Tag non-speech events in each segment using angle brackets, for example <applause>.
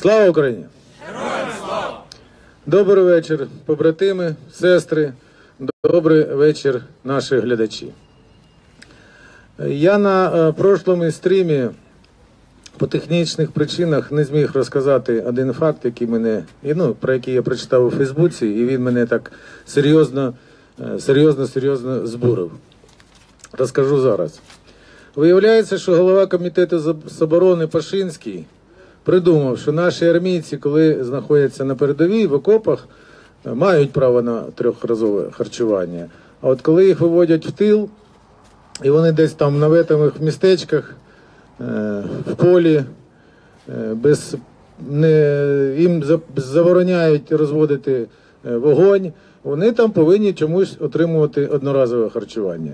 Слава Україні! Героям слава! Добрий вечір, побратими, сестри. Добрий вечір, наші глядачі. Я на е, прошлому стрімі по технічних причинах не зміг розказати один факт, який мене, ну, про який я прочитав у Фейсбуці, і він мене так серйозно, е, серйозно, серйозно збурив. Розкажу зараз. Виявляється, що голова комітету з- з оборони Пашинський придумав, що наші армійці, коли знаходяться на передовій в окопах, е, мають право на трьохразове харчування. А от коли їх виводять в тил, і вони десь там в наветових містечках, е, в полі, е, без, не, їм забороняють розводити вогонь, вони там повинні чомусь отримувати одноразове харчування.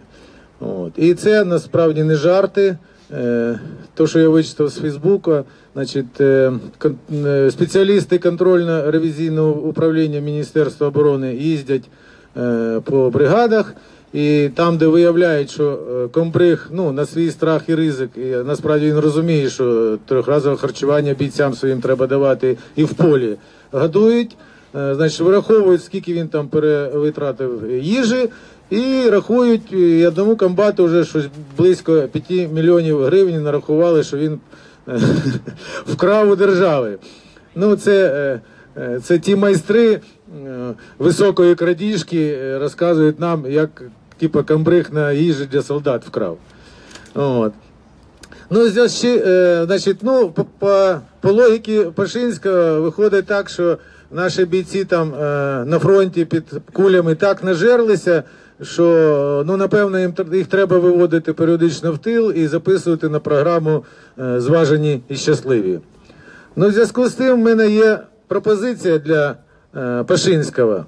От. І це насправді не жарти. Е, То, що я вичитав з Фейсбука, значить, е, е, спеціалісти контрольно-ревізійного управління Міністерства оборони їздять по бригадах, і там, де виявляють, що комбриг ну, на свій страх і ризик, і насправді він розуміє, що трьохразове харчування бійцям своїм треба давати і в полі годують. Значить, вираховують, скільки він там перевитратив їжі, і рахують і одному комбату вже щось близько 5 мільйонів гривень нарахували, що він е, <laughs> вкрав у держави. Ну, це, е, е, це ті майстри е, високої крадіжки е, розказують нам, як типу, комбриг на їжі для солдат вкрав. От. Ну, е, значить, ну, по, по, по логіці Пашинського виходить так, що наші бійці там е, на фронті під кулями так нажерлися, що ну, напевно їм їх треба виводити періодично в тил і записувати на програму е, зважені і щасливі. Ну, в зв'язку з тим, в мене є пропозиція для е, Пашинського.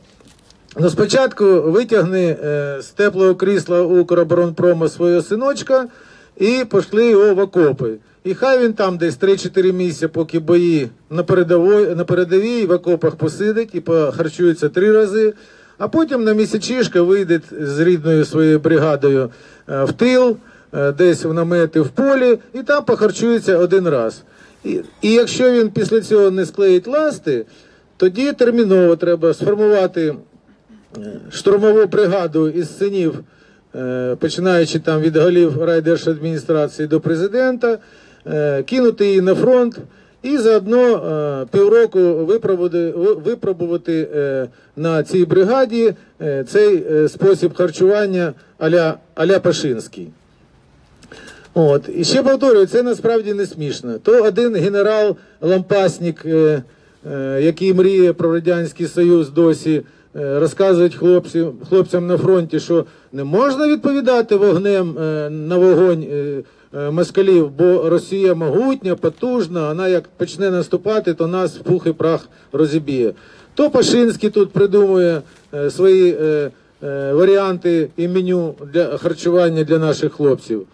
Ну, спочатку витягни е, з теплого крісла Укроборонпрома свого синочка і пошли його в окопи. І хай він там десь 3-4 місяці, поки бої на, передовій, на передовій в окопах посидить і похарчується три рази, а потім на місячишка вийде з рідною своєю бригадою е, в тил, е, десь в намети в полі, і там похарчується один раз. І, і якщо він після цього не склеїть ласти, тоді терміново треба сформувати штурмову бригаду із синів, е, починаючи там від голів райдержадміністрації до президента, е, кинути її на фронт і заодно е, півроку випробувати, ви- випробувати е, на цій бригаді е, цей спосіб харчування аля, аля Пашинський. От. І ще повторюю, це насправді не смішно. То один генерал Лампасник, е, який мріє про Радянський Союз досі, розказують хлопці, хлопцям на фронті, що не можна відповідати вогнем е, на вогонь е, е, москалів, бо Росія могутня, потужна, вона як почне наступати, то нас в пух і прах розіб'є. То Пашинський тут придумує е, свої е, е, варіанти і меню для харчування для наших хлопців.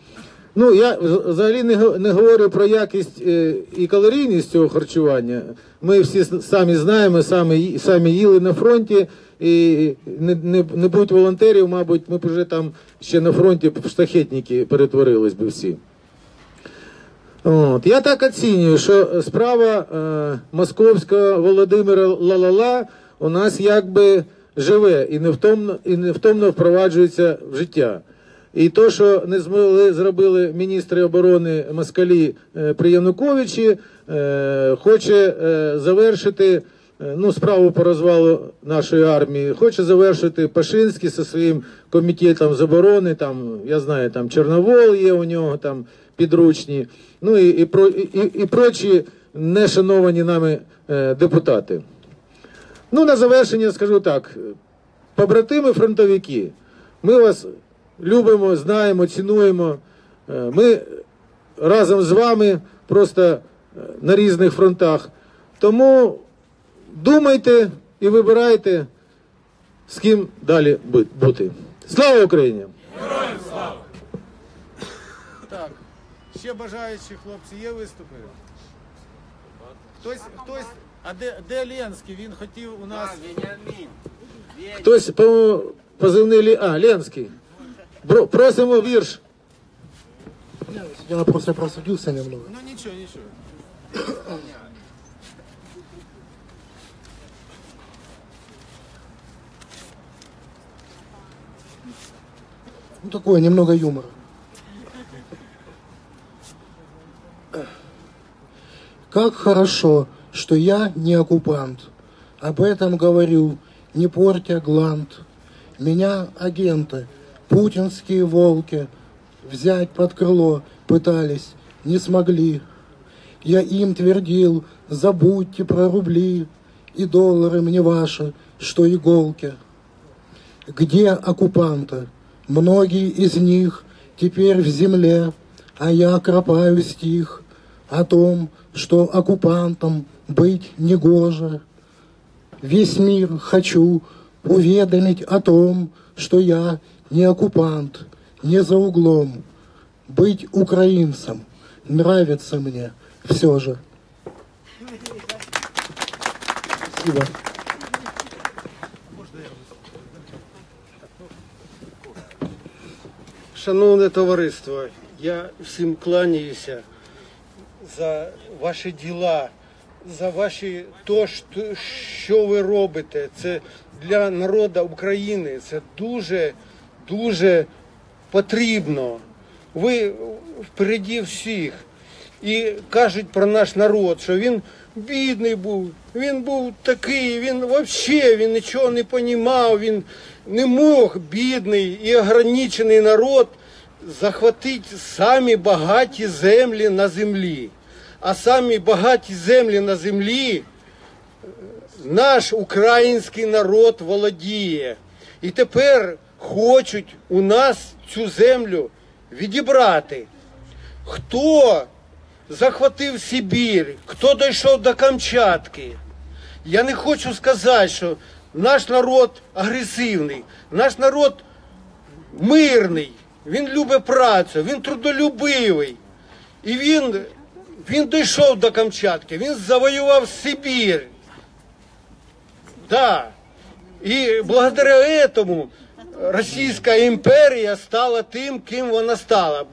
Ну, я взагалі не, не говорю про якість е, і калорійність цього харчування. Ми всі самі знаємо, самі, самі їли на фронті, і не, не, не будь волонтерів, мабуть, ми б вже там ще на фронті в штахетники перетворились би всі. От. Я так оцінюю, що справа е, московського Володимира Лалала у нас якби живе і невтомно, і невтомно впроваджується в життя. І то, що не змогли зробили міністри оборони Москалі е, при Януковичі, е, хоче е, завершити ну, справу по розвалу нашої армії, хоче завершити Пашинський зі своїм комітетом з оборони. Там я знаю, там Чорновол є у нього там підручні, ну і, і, і, і прочі нешановані нами е, депутати. Ну, на завершення скажу так: побратими фронтовики, ми вас любимо, знаємо, цінуємо. Е, Ми разом з вами просто е, на різних фронтах. Тому думайте і вибирайте, з ким далі бути. Слава Україні! Так, ще бажаючі хлопці є виступи? Хтось, хтось, а де, де Ленський? Він хотів у нас. Хтось, по-моєму, позивний Лі... А, Ленський. Бро- Просимо вірш. Я просто просудился немного. Ну нічого, нічого. Ну, такое, немного юмора. Как хорошо, что я не оккупант. Об этом говорю, не портя гланд. Меня агенты, путинские волки, взять под крыло пытались, не смогли. Я им твердил, забудьте про рубли, и доллары мне ваши, что иголки. Где оккупанты? Многие из них теперь в земле, а я кропаю стих о том, что оккупантам быть негоже. Весь мир хочу уведомить о том, что я не оккупант, не за углом. Быть украинцем нравится мне все же. <laughs> Спасибо. Шановне товариство, я всім кланяюся за ваші діла, за ваші то, що- ви робите. Це для народу України. Це дуже, дуже потрібно. Ви впереді всіх. І кажуть про наш народ, що він бідний був, він був такий, він взагалі він нічого не понімав, він не мог бідний і ограничений народ захватити самі багаті землі на землі. А самі багаті землі на землі наш український народ володіє. І тепер хочуть у нас цю землю відібрати. Хто захватив Сибір, хто дійшов до Камчатки? Я не хочу сказати, що наш народ агресивний, наш народ мирний, він любить працю, він трудолюбивий. І він, він дійшов до Камчатки, він завоював Сибір. Да. І благодаря этому Російська імперія стала тим, ким вона стала.